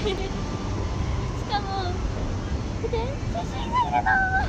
しかも見て写真がいるの